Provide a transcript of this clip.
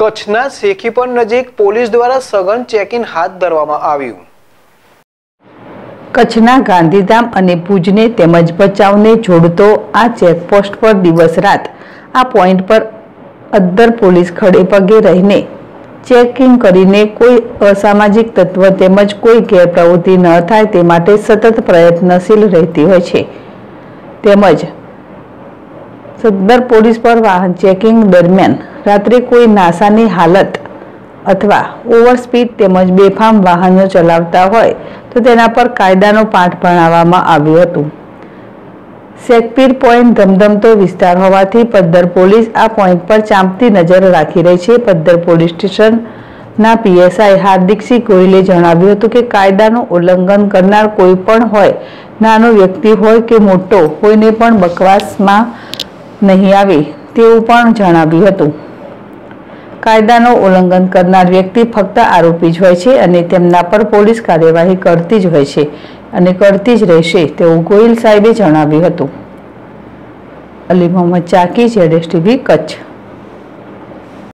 કચ્છના શેખીપર નજીક પોલીસ દ્વારા સઘન ચેકિંગ હાથ ધરવામાં આવ્યું. કચ્છના ગાંધીધામ અને ભુજને તેમજ ભચાઉને જોડતો આ ચેકપોસ્ટ પર દિવસ રાત આ પોઈન્ટ પર અદ્ધર પોલીસ ખડે પગે રહીને ચેકિંગ કરીને કોઈ અસામાજિક તત્વ તેમજ કોઈ ગેરપ્રવૃત્તિ ન થાય તે માટે સતત પ્રયત્નશીલ રહેતી હોય છે. તેમજ સદ્દર પોલીસ પર વાહન ચેકિંગ દરમિયાન રાત્રે કોઈ નાસાની હાલત અથવા ઓવરસ્પીડ તેમજ બેફામ વાહનો ચલાવતા હોય તો તેના પર કાયદાનો પાઠ ભણાવવામાં આવ્યું હતું. શેકપીર પોઈન્ટ ધમધમતો વિસ્તાર હોવાથી પદ્ધર પોલીસ આ પોઈન્ટ પર ચાંપતી નજર રાખી રહી છે. પદ્ધર પોલીસ સ્ટેશનના પીએસઆઈ હાર્દિકસિંહ ગોહિલે જણાવ્યું હતું કે કાયદાનું ઉલ્લંઘન કરનાર કોઈ પણ હોય, નાનો વ્યક્તિ હોય કે મોટો કોઈને પણ બકવાસમાં નહીં આવે તેવું પણ જણાવ્યું હતું. કાયદાનો ઉલ્લંઘન કરનાર વ્યક્તિ ફક્ત આરોપી જ હોય છે અને તેમના પર પોલીસ કાર્યવાહી કરતી જ હોય છે અને કરતી જ રહેશે, તેવું ગોયલ સાહેબે જણાવ્યું હતું. અલી મોહમ્મદ ચાકી, જેડેશ ટીવી, કચ્છ.